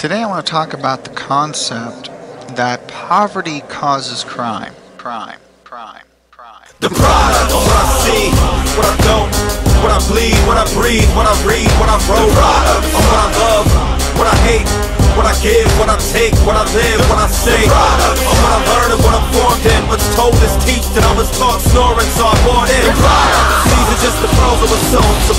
Today I want to talk about the concept that poverty causes crime. Crime, crime, crime. The product of what I see, what I don't, what I bleed, what I breathe, what I read, what I wrote. The product of what I love, what I hate, what I give, what I take, what I live, what I say. The product of what I learned and what I'm formed in. What's told is teached and I was taught snoring, so I bought in. The product.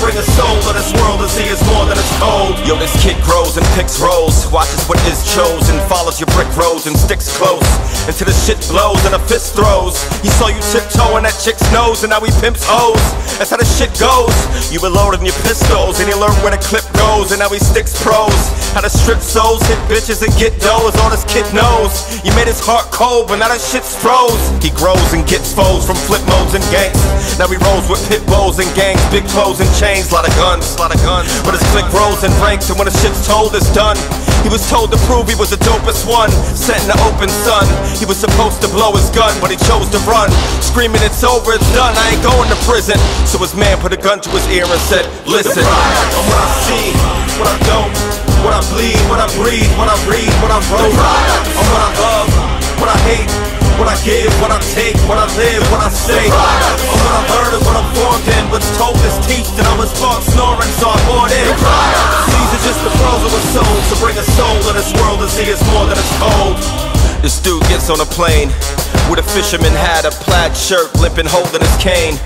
Bring a soul to this world and see it's more than it's told. Yo, this kid grows and picks roles, watches what is chosen, follows your brick roads and sticks close until the shit blows and a fist throws. He saw you tiptoeing that chick's nose and now he pimps hoes. That's how the shit goes. You were loading your pistols and he learned where the clip goes and now he sticks pros. How to strip souls, hit bitches and get dough is all this kid knows. You made his heart cold, but now that shit's froze. He grows and gets foes from flip modes and gangs. Now he rolls with pit bulls and gangs, big clothes and chains, lot of guns, lot of guns. But his click rolls and ranks, and when the shit's told, it's done. He was told to prove he was the dopest one, set in the open sun. He was supposed to blow his gun, but he chose to run, screaming, "It's over, it's done. I ain't going to prison." So his man put a gun to his ear and said, "Listen." Of what I see, what I don't, what I bleed, what I breathe, what I read, what I wrote. Of what I love, what I hate, what I give, what I take, what I live, what I say. And I was taught snoring, so I bought in. These are just the pros of a soul, so bring a soul to this world and see it's more than it's told. This dude gets on a plane with a fisherman hat, a plaid shirt, limping, holding his cane.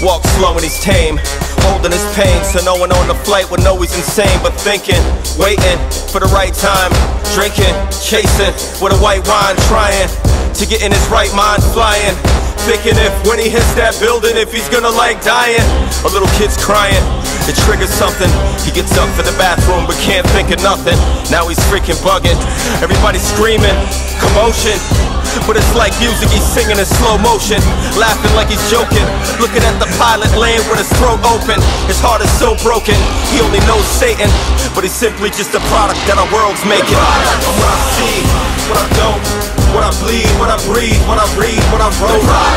Walks slow and he's tame, holding his pain, so no one on the flight would know he's insane. But thinking, waiting for the right time, drinking, chasing with a white wine, trying to get in his right mind, flying. Thinking if when he hits that building, if he's gonna like dying. A little kid's crying, it triggers something. He gets up for the bathroom but can't think of nothing. Now he's freaking bugging. Everybody's screaming, commotion. But it's like music, he's singing in slow motion, laughing like he's joking. Looking at the pilot laying with his throat open. His heart is so broken, he only knows Satan. But he's simply just a product that our world's making. Of what I see, what I don't, what I bleed, what I breathe, what I read, what I wrote.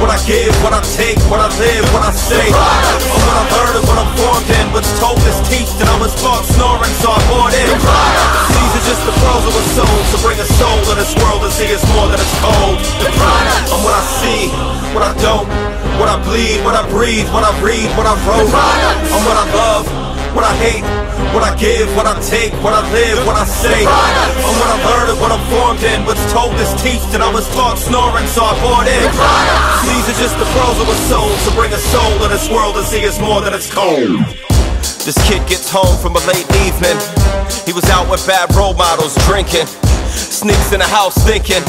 What I give, what I take, what I live, what I say. Of what I learned and what I'm formed in. What's told is teached, and I was taught snoring, so I bought in. These are just the pros of a soul, so bring a soul to this world and see it's more than it's told. Of what I see, what I don't, what I bleed, what I breathe, what I read, what I wrote. Of what I love, what I hate, what I give, what I take, what I live, what I say. Of what I learned and what I'm formed in. What's told is teached, and I was taught snoring, so I bought in. These are just the pros of a soul, so bring a soul to this world and see it's more than it's cold. This kid gets home from a late evening. He was out with bad role models drinking. Sneaks in the house thinking,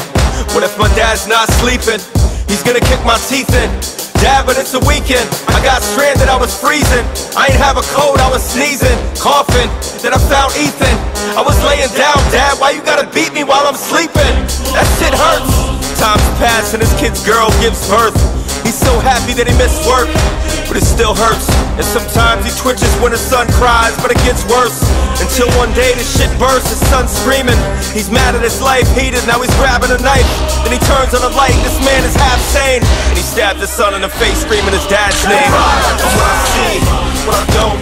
what if my dad's not sleeping? He's gonna kick my teeth in. Dad, but it's a weekend. I got stranded, I was freezing. I ain't have a cold, I was sneezing, coughing. Then I found Ethan. I was laying down, Dad, why you gotta beat me while I'm sleeping? That shit hurts. Time's pass and his kid's girl gives birth. He's so happy that he missed work, but it still hurts. And sometimes he twitches when his son cries, but it gets worse. Until one day the shit bursts, his son's screaming. He's mad at his life, heated, now he's grabbing a knife. Then he turns on the light, this man is half sane. And he stabs his son in the face, screaming his dad's name. Of what I see, what I don't,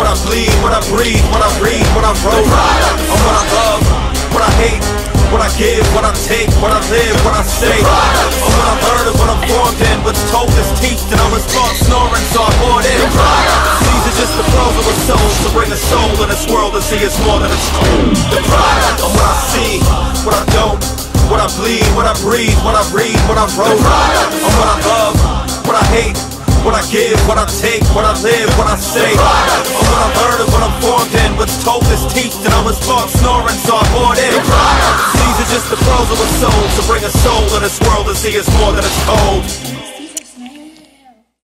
what I bleed, what I breathe, what I read, what I wrote. Of what I love, what I hate, what I give, what I take, what I live, what I say. Of what I learned and what I'm formed in. What's told is teached, and I was taught snoring, so I bought in. These are just the pros of a soul, so bring a soul to this world and see it's more than it's told. The product of what I see, what I don't, what I bleed, what I breathe, what I read, what I wrote. Of what I love, what I hate. What I give, what I take, what I live, what I say. Of what I learned and what I'm formed in. What's told is teached, and I was taught snoring, so I bought in. These are just the pros of a soul, so bring a soul to this world and see it's more than it's told.